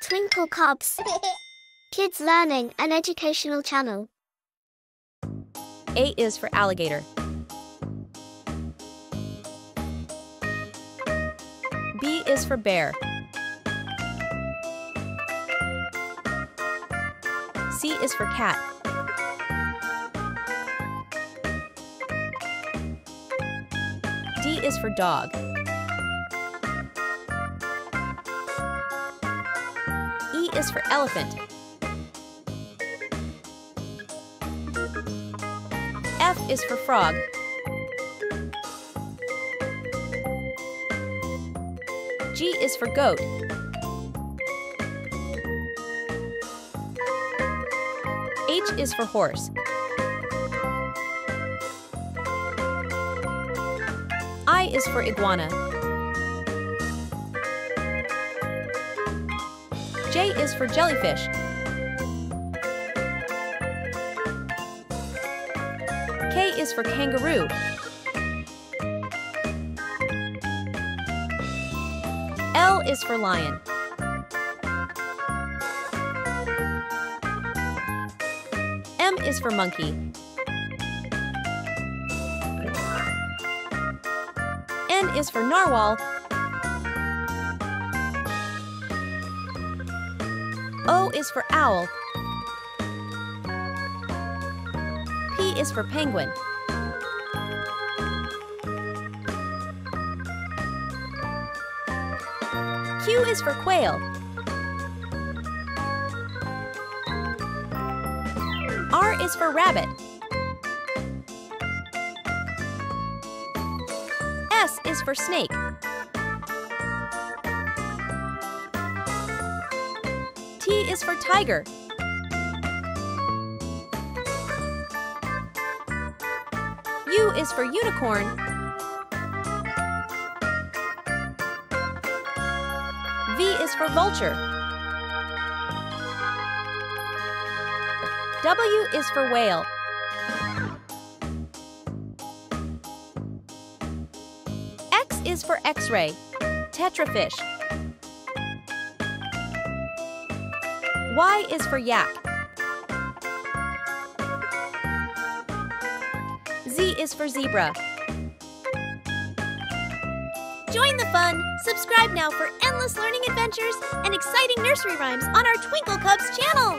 Twinkle Cubs. Kids Learning an Educational Channel. A is for alligator. B is for bear. C is for cat. D is for dog. Is for elephant. F is for frog. G is for goat. H is for horse. I is for iguana. J is for jellyfish. K is for kangaroo. L is for lion. M is for monkey. N is for narwhal. O is for owl. P is for penguin. Q is for quail. R is for rabbit. S is for snake. Is for tiger. U is for unicorn. V is for vulture. W is for whale. X is for X-ray, tetrafish. Y is for yak. Z is for zebra. Join the fun! Subscribe now for endless learning adventures and exciting nursery rhymes on our Twinkle Cubs channel!